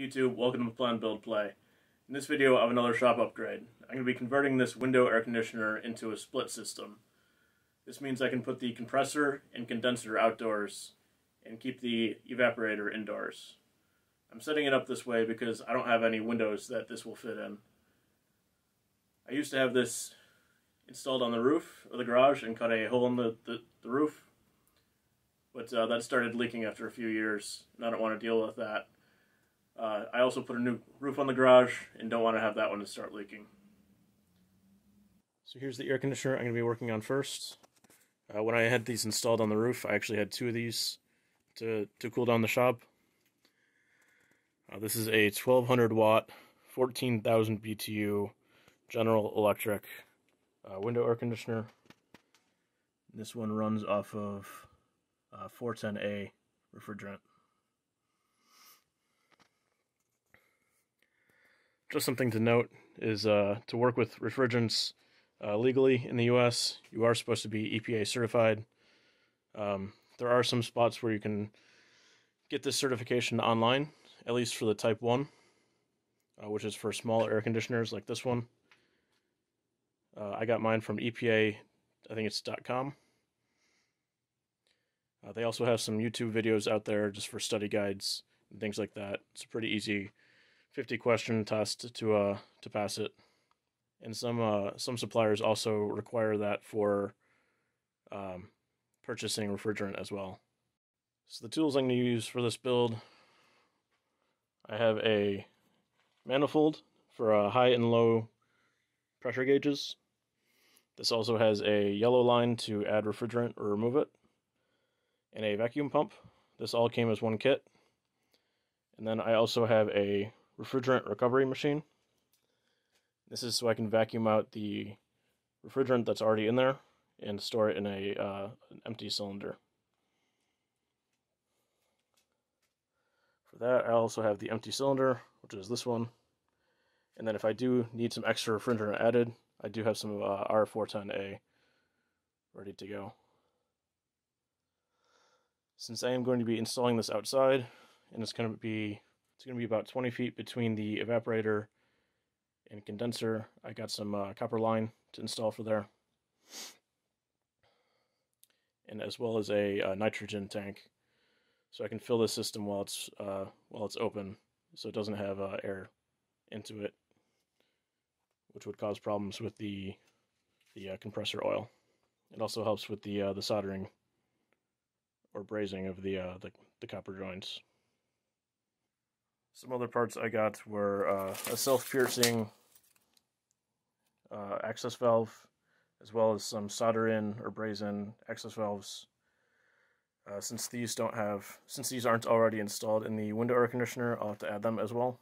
YouTube, welcome to Plan Build Play. In this video I have another shop upgrade. I'm going to be converting this window air conditioner into a split system. This means I can put the compressor and condenser outdoors and keep the evaporator indoors. I'm setting it up this way because I don't have any windows that this will fit in. I used to have this installed on the roof of the garage and cut a hole in the, the, the roof but uh, that started leaking after a few years, and I don't want to deal with that. Uh, I also put a new roof on the garage and don't want to have that one to start leaking. So here's the air conditioner I'm going to be working on first. Uh, when I had these installed on the roof, I actually had two of these to, to cool down the shop. Uh, this is a 1200 watt, 14,000 BTU General Electric uh, window air conditioner. This one runs off of uh, 410A refrigerant. Just something to note is uh, to work with refrigerants uh, legally in the U.S., you are supposed to be EPA certified. Um, there are some spots where you can get this certification online, at least for the Type 1, uh, which is for small air conditioners like this one. Uh, I got mine from EPA, I think it's .com. Uh, they also have some YouTube videos out there just for study guides and things like that. It's pretty easy 50 question test to uh to pass it. And some uh some suppliers also require that for um, purchasing refrigerant as well. So the tools I'm going to use for this build, I have a manifold for uh, high and low pressure gauges. This also has a yellow line to add refrigerant or remove it and a vacuum pump. This all came as one kit. And then I also have a refrigerant recovery machine. This is so I can vacuum out the refrigerant that's already in there and store it in a uh, an empty cylinder. For that, I also have the empty cylinder, which is this one. And then if I do need some extra refrigerant added, I do have some uh, R410A ready to go. Since I am going to be installing this outside, and it's going to be it's going to be about 20 feet between the evaporator and condenser, I got some uh, copper line to install for there, and as well as a, a, nitrogen tank, so I can fill the system while it's uh, while it's open, so it doesn't have uh, air into it, which would cause problems with the the uh, compressor oil. It also helps with the uh, the soldering or brazing of the, uh, the, the copper joints. Some other parts I got were uh, a self-piercing uh, access valve, as well as some solder-in or braze-in access valves. Uh, since these don't have, since these aren't already installed in the window air conditioner, I'll have to add them as well.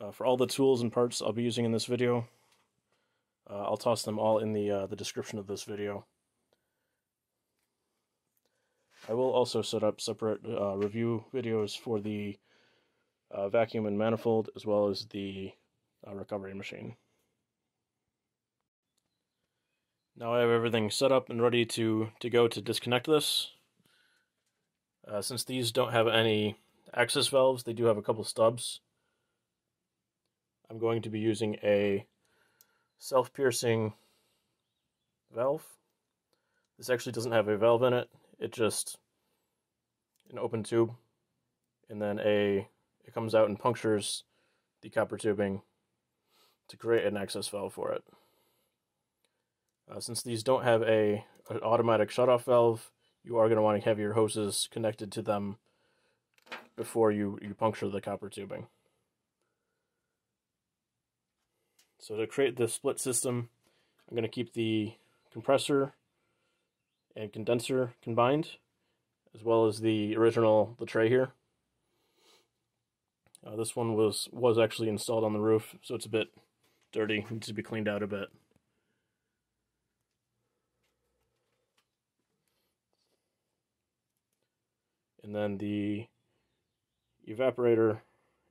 Uh, for all the tools and parts I'll be using in this video, uh, I'll toss them all in the uh, the description of this video. I will also set up separate uh, review videos for the uh, vacuum and manifold as well as the uh, recovery machine. Now I have everything set up and ready to, to go to disconnect this. Uh, since these don't have any access valves, they do have a couple stubs. I'm going to be using a self-piercing valve. This actually doesn't have a valve in it it just an open tube and then a it comes out and punctures the copper tubing to create an access valve for it. Uh, since these don't have a an automatic shutoff valve, you are going to want to have your hoses connected to them before you, you puncture the copper tubing. So to create the split system, I'm going to keep the compressor and condenser combined, as well as the original the tray here. Uh, this one was was actually installed on the roof, so it's a bit dirty. Needs to be cleaned out a bit. And then the evaporator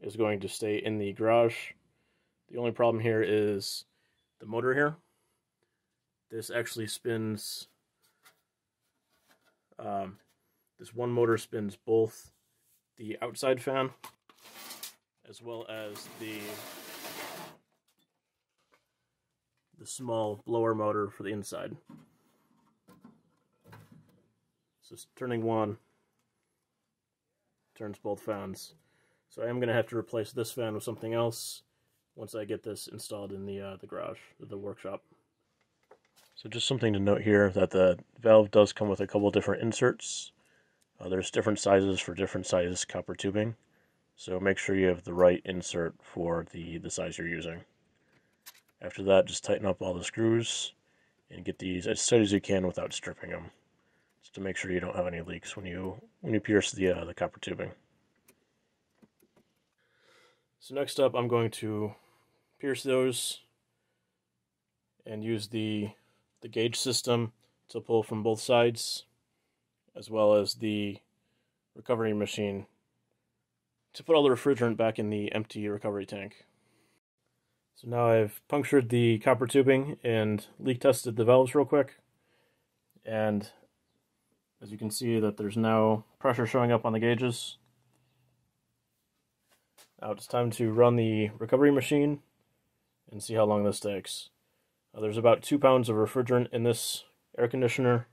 is going to stay in the garage. The only problem here is the motor here. This actually spins um, this one motor spins both the outside fan, as well as the the small blower motor for the inside. So turning one turns both fans. So I am going to have to replace this fan with something else once I get this installed in the uh, the garage, the workshop. So just something to note here that the valve does come with a couple different inserts. Uh, there's different sizes for different sizes copper tubing. So make sure you have the right insert for the, the size you're using. After that, just tighten up all the screws and get these as tight as you can without stripping them. Just to make sure you don't have any leaks when you when you pierce the, uh, the copper tubing. So next up, I'm going to pierce those and use the the gauge system to pull from both sides, as well as the recovery machine to put all the refrigerant back in the empty recovery tank. So now I've punctured the copper tubing and leak tested the valves real quick. And as you can see that there's now pressure showing up on the gauges. Now it's time to run the recovery machine and see how long this takes. Uh, there's about two pounds of refrigerant in this air conditioner.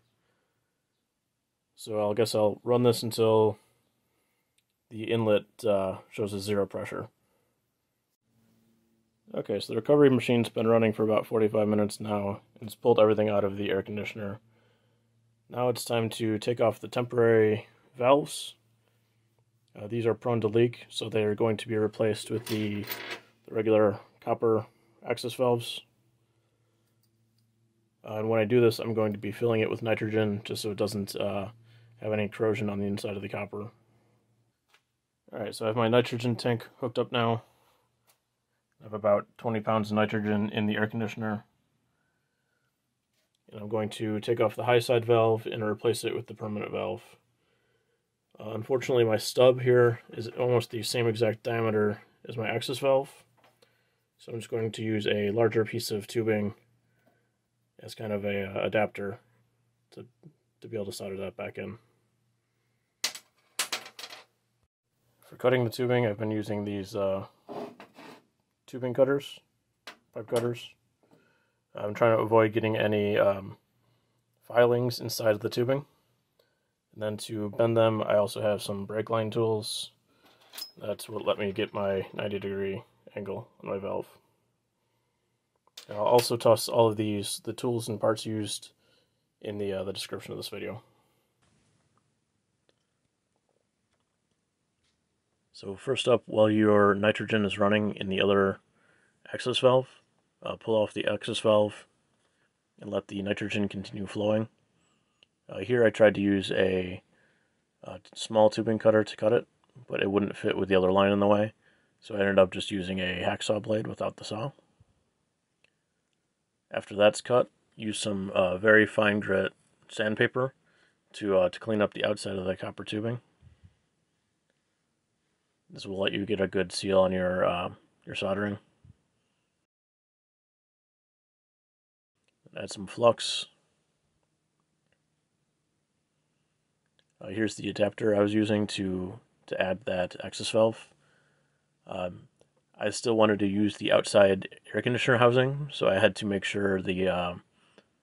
So I guess I'll run this until the inlet uh, shows a zero pressure. Okay, so the recovery machine's been running for about 45 minutes now. It's pulled everything out of the air conditioner. Now it's time to take off the temporary valves. Uh, these are prone to leak, so they are going to be replaced with the, the regular copper access valves. Uh, and when I do this, I'm going to be filling it with nitrogen just so it doesn't uh, have any corrosion on the inside of the copper. Alright, so I have my nitrogen tank hooked up now. I have about 20 pounds of nitrogen in the air conditioner. And I'm going to take off the high side valve and replace it with the permanent valve. Uh, unfortunately, my stub here is almost the same exact diameter as my access valve. So I'm just going to use a larger piece of tubing as kind of a uh, adapter to, to be able to solder that back in. For cutting the tubing, I've been using these uh, tubing cutters, pipe cutters. I'm trying to avoid getting any um, filings inside of the tubing. And then to bend them, I also have some brake line tools. That's what let me get my 90 degree angle on my valve. I'll also toss all of these, the tools and parts used in the, uh, the description of this video. So first up, while your nitrogen is running in the other access valve, uh, pull off the access valve and let the nitrogen continue flowing. Uh, here I tried to use a, a, small tubing cutter to cut it, but it wouldn't fit with the other line in the way, so I ended up just using a hacksaw blade without the saw. After that's cut, use some uh, very fine grit sandpaper to, uh, to clean up the outside of the copper tubing. This will let you get a good seal on your, uh, your soldering. Add some flux. Uh, here's the adapter I was using to, to add that access valve. Um, I still wanted to use the outside air conditioner housing, so I had to make sure the uh,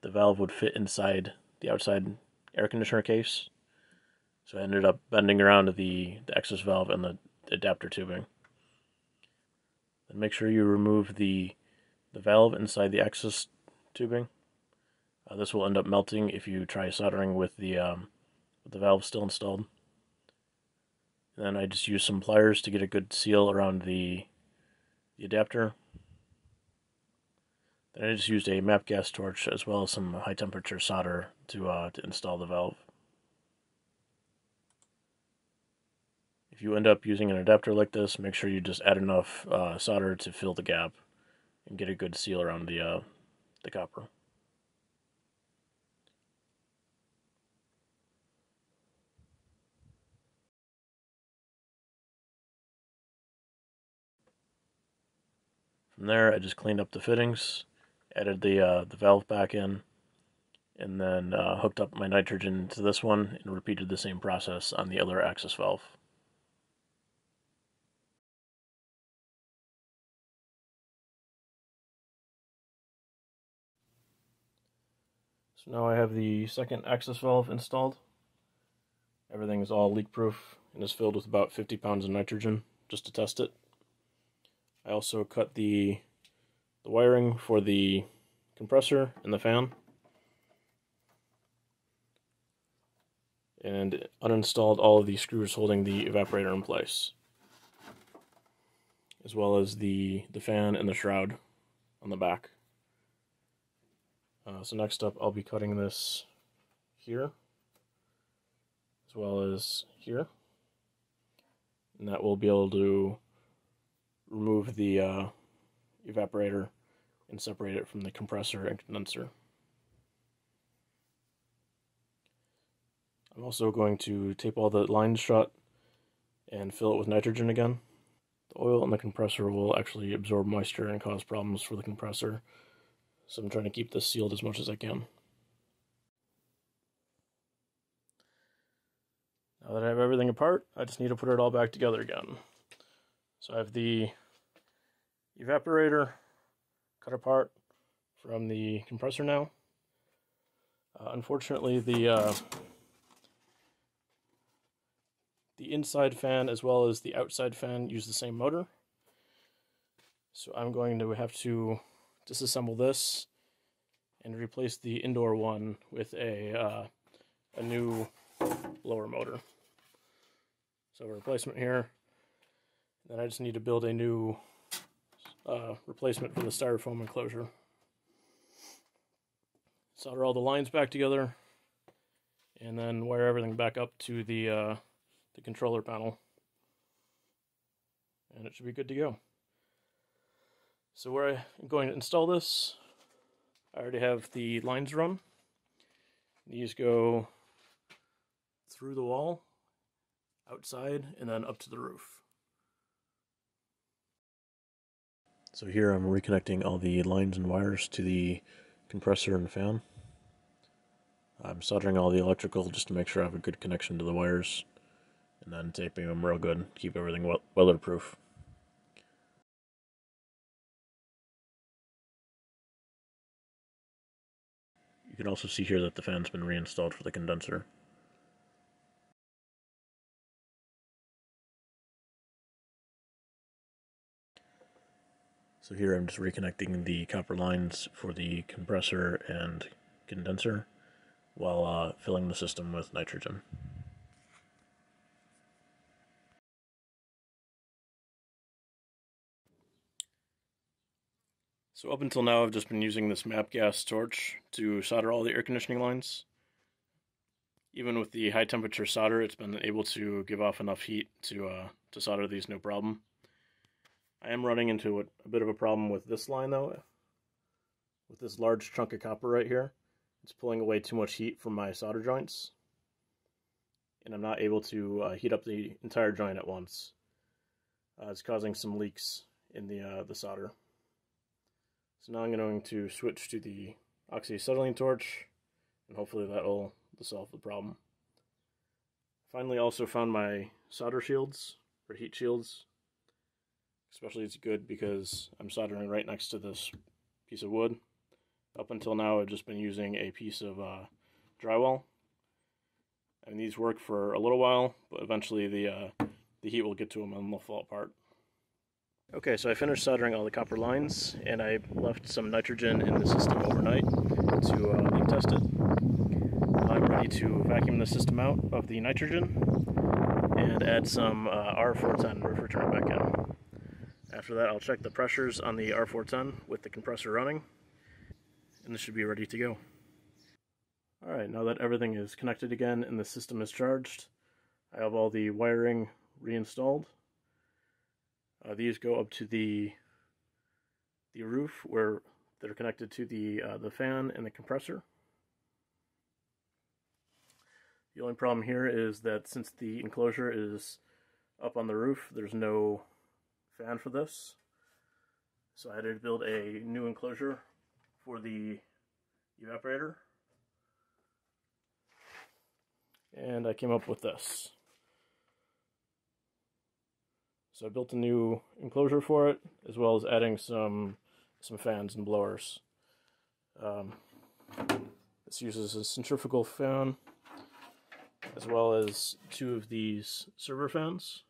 the valve would fit inside the outside air conditioner case. So I ended up bending around the, the access valve and the adapter tubing. Then make sure you remove the the valve inside the excess tubing. Uh, this will end up melting if you try soldering with the um, with the valve still installed. And then I just use some pliers to get a good seal around the the adapter. Then I just used a MAPP gas torch as well as some high temperature solder to, uh, to install the valve. If you end up using an adapter like this, make sure you just add enough uh, solder to fill the gap and get a good seal around the, uh, the copper. From there, I just cleaned up the fittings, added the, uh, the valve back in, and then uh, hooked up my nitrogen to this one and repeated the same process on the other access valve. So now I have the second access valve installed. Everything is all leak proof and is filled with about 50 pounds of nitrogen just to test it. I also cut the the wiring for the compressor and the fan. And uninstalled all of the screws holding the evaporator in place. As well as the, the fan and the shroud on the back. Uh, so next up I'll be cutting this here. As well as here. And that will be able to remove the uh, evaporator and separate it from the compressor and condenser. I'm also going to tape all the lines shut and fill it with nitrogen again. The oil in the compressor will actually absorb moisture and cause problems for the compressor, so I'm trying to keep this sealed as much as I can. Now that I have everything apart, I just need to put it all back together again. So I have the evaporator cut apart from the compressor now. Uh, unfortunately, the uh, the inside fan as well as the outside fan use the same motor. So I'm going to have to disassemble this and replace the indoor one with a uh, a new blower motor. So a replacement here. Then I just need to build a new uh, replacement for the styrofoam enclosure. Solder all the lines back together, and then wire everything back up to the uh, the controller panel, and it should be good to go. So where I'm going to install this, I already have the lines run. These go through the wall, outside, and then up to the roof. So here I'm reconnecting all the lines and wires to the compressor and fan. I'm soldering all the electrical just to make sure I have a good connection to the wires and then taping them real good, to keep everything weatherproof. You can also see here that the fan's been reinstalled for the condenser. So here I'm just reconnecting the copper lines for the compressor and condenser while uh, filling the system with nitrogen. So up until now I've just been using this MAPP gas torch to solder all the air conditioning lines. Even with the high temperature solder it's been able to give off enough heat to, uh, to solder these no problem. I am running into a, a bit of a problem with this line though. With this large chunk of copper right here. It's pulling away too much heat from my solder joints. And I'm not able to uh, heat up the entire joint at once. Uh, it's causing some leaks in the, uh, the solder. So now I'm going to switch to the oxyacetylene torch and hopefully that'll solve the problem. Finally also found my solder shields, or heat shields, Especially it's good because I'm soldering right next to this piece of wood. Up until now I've just been using a piece of uh, drywall. And these work for a little while, but eventually the, uh, the heat will get to them and they'll fall apart. Okay, so I finished soldering all the copper lines, and I left some nitrogen in the system overnight to uh, test it. I'm ready to vacuum the system out of the nitrogen and add some uh, R410 refrigerant back in. After that, I'll check the pressures on the R410 with the compressor running, and this should be ready to go. Alright, now that everything is connected again and the system is charged, I have all the wiring reinstalled. Uh, these go up to the the roof where they're connected to the uh, the fan and the compressor. The only problem here is that since the enclosure is up on the roof, there's no fan for this. So I had to build a new enclosure for the evaporator. And I came up with this. So I built a new enclosure for it, as well as adding some some fans and blowers. Um, This uses a centrifugal fan as well as two of these server fans.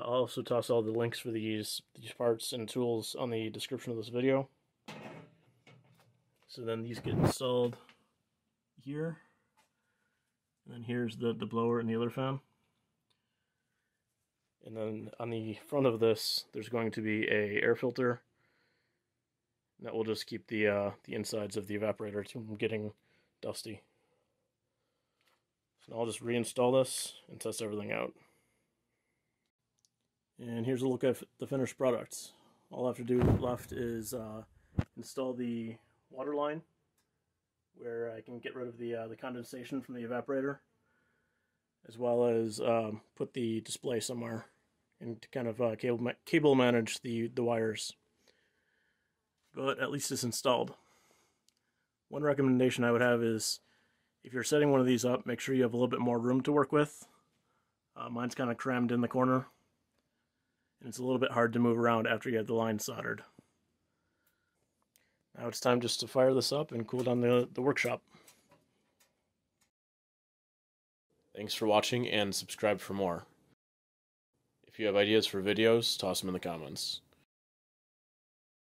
I'll also toss all the links for these these parts and tools on the description of this video. So then these get installed here. And then here's the, the blower and the other fan. And then on the front of this, there's going to be a air filter. That will just keep the uh, the insides of the evaporator from getting dusty. So I'll just reinstall this and test everything out. And here's a look at the finished products. All I have to do left is uh, install the water line where I can get rid of the uh, the condensation from the evaporator, as well as um, put the display somewhere and to kind of uh, cable ma cable manage the the wires. But at least it's installed. One recommendation I would have is if you're setting one of these up, make sure you have a little bit more room to work with. Uh, mine's kind of crammed in the corner, and it's a little bit hard to move around after you have the line soldered. Now it's time just to fire this up and cool down the, the workshop. Thanks for watching and subscribe for more. If you have ideas for videos, toss them in the comments.